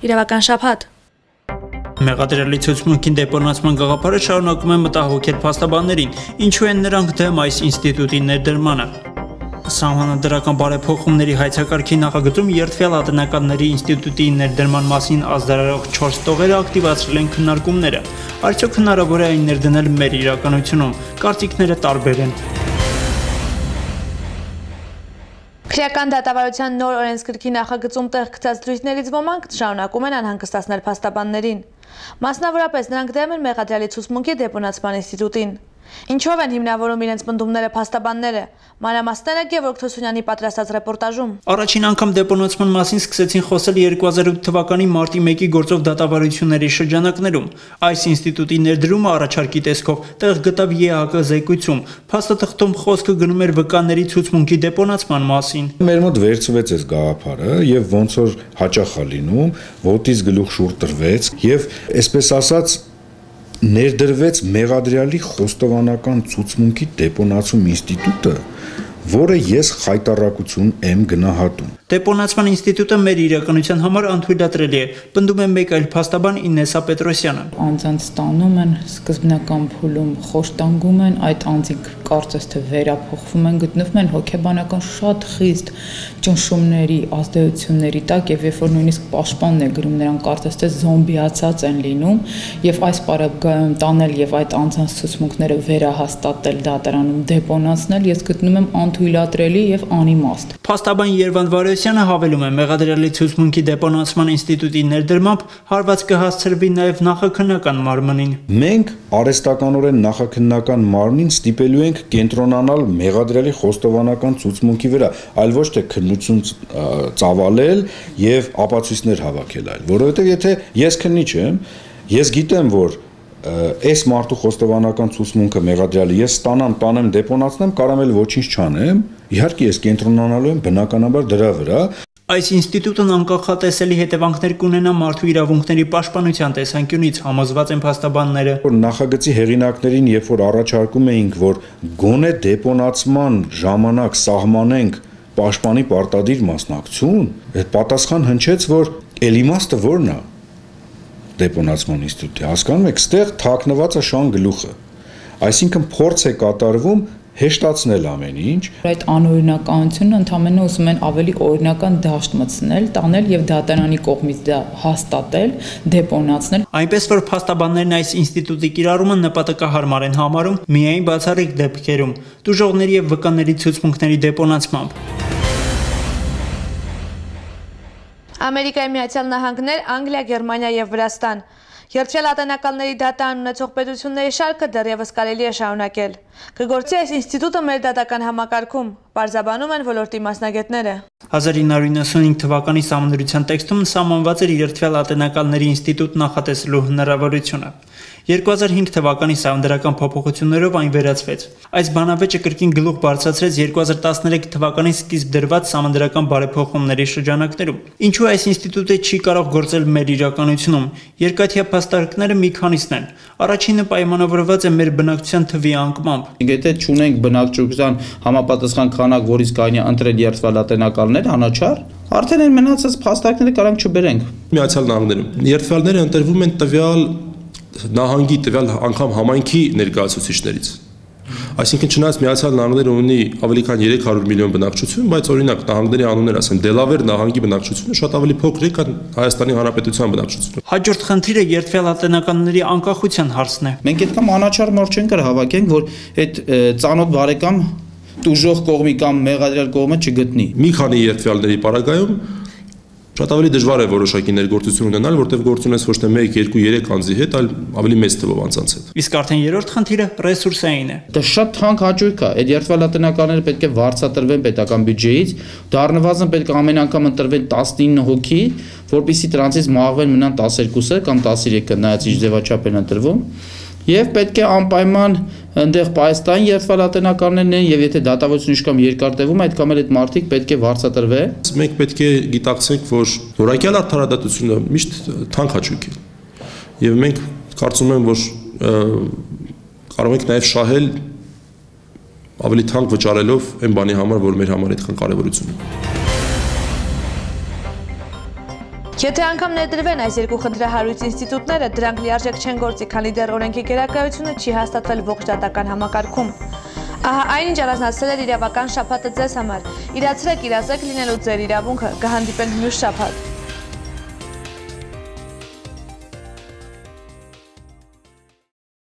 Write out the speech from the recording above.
Իրավական շփաթ Մեղադրելի ցուցմունքին դեպոնացման գաղափարը շարունակում է մտահոգել փաստաբաններին, ինչու են նրանք դեմ այս ինստիտուտի ներդրմանը։ Սահմանադրական բարեփոխումների հայցակարգի նախագծում երթվյալ ատենականների ինստիտուտի ներդրման մասին ազդարարող 4 տողերը ակտիվացրել են քննարկումները։ Արդյոք հնարավոր է այն ներդնել մեր իրականությունում։ Կարծիքները տարբեր են։ Քրեական դատավարության նոր օրենսգրքի նախագծում տեղ գտած դրույթներից ոմանք շարունակում են անհանգստացնել փաստաբաններին։ Մասնավորապես նրանք դեմ են մեղադրյալի ցուցմունքի դեպոնացման ինստիտուտին։ Ինչով են հիմնավորում իրենց պնդումները փաստաբանները։ Մանրամասները Գևորգ Թոսունյանի պատրաստած ռեպորտաժում։ Առաջին անգամ դեպոնացման մասին սկսեցին խոսել 2008 թվականի մարտի 1-ի գործով դատավարությունների շրջանակներում։ Այս ինստիտուտի ներդրումը առաջարկի տեսքով տեղ գտավ ԵԱԿ զեկույցում։ Փաստաթղթում խոսքը գնում էր վկաների ցուցմունքի դեպոնացման մասին։ Մեր մոտ վերցվեց այս գաղափարը եւ ոնց որ հաճախ է լինում, ոտից գլուխ շուռ տրվեց եւ այսպես ասած ներդրվեց մեղադրյալի խոստովանական ցուցմունքի դեպոնացում ինստիտուտը, որը ես խայտարակություն եմ գնահատում։ Դեպոնացման ինստիտուտը մեր իրականության համար անթույլատրելի է, պնդում է մեկ այլ փաստաբան Ինեսա Պետրոսյանը։ Անձանց ստանում են սկզբնական փուլում խոշտանգում են, այդ անձիկ կարծես թե վերափոխվում են, գտնվում են հոգեբանական շատ խիստ ճնշումների, ազդեցությունների տակ եւ երբ որ նույնիսկ պաշտպանն է գրում նրանք կարծես թե զոմբիացած են լինում եւ այս պարագայում տանել եւ այդ անձանց ցուցմունքները վերահաստատել դատարանում դեպոնացնել ես գտնում եմ անթույլատրելի եւ անիմաստ։ Փաստաբան Երվանդ Վարոյ Ովսյանը հավելում է. Մեղադրյալի ցուցմունքի դեպոնացման ինստիտուտի ներդրմամբ հարված կհասցրվի նաև նախաքննական մարմնին։ Մենք արեստականորեն նախաքննական մարմնին ստիպելու ենք կենտրոնանալ մեղադրյալի խոստովանական ցուցմունքի վրա, այլ ոչ թե քննություն ծավալել եւ ապացույցներ հավաքել այլ, որովհետեւ եթե ես քննիչ եմ, ես գիտեմ, որ այս մարդու խոստովանական ցուցմունքը մեղադրյալի ես ստանամ, տանեմ, դեպոնացնեմ, կարամ էլ ոչինչ չանեմ, իհարկե ես կենտրոնանալու եմ բնականաբար դրա վրա, Այս ինստիտուտն անկախատեսելի հետևանքներ կունենա մարդու իրավունքների պաշտպանության տեսանկյունից, համոզված են փաստաբանները։ Որ նախագծի հեղինակներին, երբ որ առաջարկում էինք, որ գոնե դեպոնացման ժամանակ սահմանենք պաշտպանի պարտադիր մասնակցություն, այդ պատասխան հնչեց, որ ել իմաստը ո՞րն է դեպոնացման ինստիտուտի։ Հասկանում եք, ստեղ թաքնված է շան գլուխը։ Այսինքն փորձ է կատարվում հեշտացնել ամեն ինչ։ Այդ անօրինականությունը ընդհանրապես ուզում են ավելի օրինական դաշտ մտցնել, տանել եւ դատարանի կողմից դա հաստատել, դեպոնացնել։ Այնպես որ փաստաբաններն այս ինստիտուտի կիրառումը նպատակահարմար են համարում միայն բացառիկ դեպքերում՝ դժողների եւ վկաների ցուցմունքների դեպոնացմամբ։ Ամերիկայի Միացյալ Նահանգներ, Անգլիա, Գերմանիա եւ Վրաստան Երթվել ատենակալների դատան ունեցող պետությունների շարքը դեռևս կարելի է շարունակել։ Կգործի այս ինստիտուտը մեր դատական համակարգում, պարզաբանում են ոլորտի մասնագետները։ 1995 թվականի սահմանադրության տեքստում սահմանված էր երթվել ատենակալների ինստիտուտ նախատեսելու հնարավորությունը։ 2005 թվականի սահմանադրական փոփոխություններով այն վերացվեց։ Այս բանավեճը կրկին գլուխ բարձրացրեց 2013 թվականի սկիզբ դրված սահմանադրական բարեփոխումների շրջանակներում։ Ինչու այս ինստիտուտը չի կարող գործել մեր իրականությունում։ Երկաթյա փաստարկները մի քանիսն են։ Առաջինը պայմանավորված է մեր բնակչության թվի անկմամբ։ Եթե ճունենք բնակչության համապատասխան քանակ, որից է ընտրել երթվալատենակալներ, հանաչար, արդեն այն մնացած փաստարկները կարանք չբերենք։ Միացյալ Նահանգներում. Երթվալները ընտրվում են տվյալ նահանգի տվյալ անգամ համայնքի ներկայացուցիչներից Այսինքն չնայած Միացյալ Նահանգները ունի ավելի քան 300 միլիոն բնակչություն, բայց օրինակ նահանգների անուններ ասեմ, Դելավեր նահանգի բնակչությունը շատ ավելի փոքր է, քան Հայաստանի Հանրապետության բնակչությունը։ Հաջորդ խնդիրը երթվյալ ատենականների անկախության հարցն է։ Մենք այդքան անաչառ նոր չենք կար հավաքենք, որ այդ ծանոթ բարեկամ դուժող կողմի կամ մեղադրյալ կողմը չգտնի։ Մի քանի երթվյալների պարագայում շատ ավելի դժվար է որոշակի ներգործություն ունենալ, որտեղ գործ ունես ոչ թե 1, 2, 3 անձի հետ, այլ ավելի մեծ թվով անձանց հետ։ Իսկ արդեն երրորդ խնդիրը ռեսուրսային է։ Դա շատ թանկ հաճույք է։ Այդ երթվալատնականները պետք է վարձատրվեն պետական բյուջեից, դառնվազն պետք է ամեն անգամ ընտրվեն 19 հոգի, որpիսի դրանցից մաղվեն մնան 12-ը կամ 13-ը, նայած ինչ ձևաչափ են ընտրվում եւ պետք է անպայման այնտեղ Պայստան երթվալատենականներն են եւ եթե դատավարությունը իշքամ երկար տևում այդ կամ էլ այդ մարտիկ պետք է վարձատրվե մենք պետք է գիտակցենք որ որակյալ արդարադատությունը միշտ թանկ հաճույք է եւ մենք կարծում եմ որ կարող ենք նաեւ շահել ավելի թանկ վճարելով այն բանի համար որ մեր համար այդքան կարեւորություն ունի Եթե անգամ ներդրվեն այս երկու խնդրահարույց ինստիտուտները, դրանք լիարժեք չեն գործի, քանի դեռ օրենքի գերակայությունը չի հաստատվել ողջ դատական համակարգում։ Ահա այնինչ առանձնացել էր իրավական շփաթը ձեզ համար։ Իրացրեք իրազեկ լինելու ձեր իրավունքը։ Կհանդիպենք մյուս շաբաթ։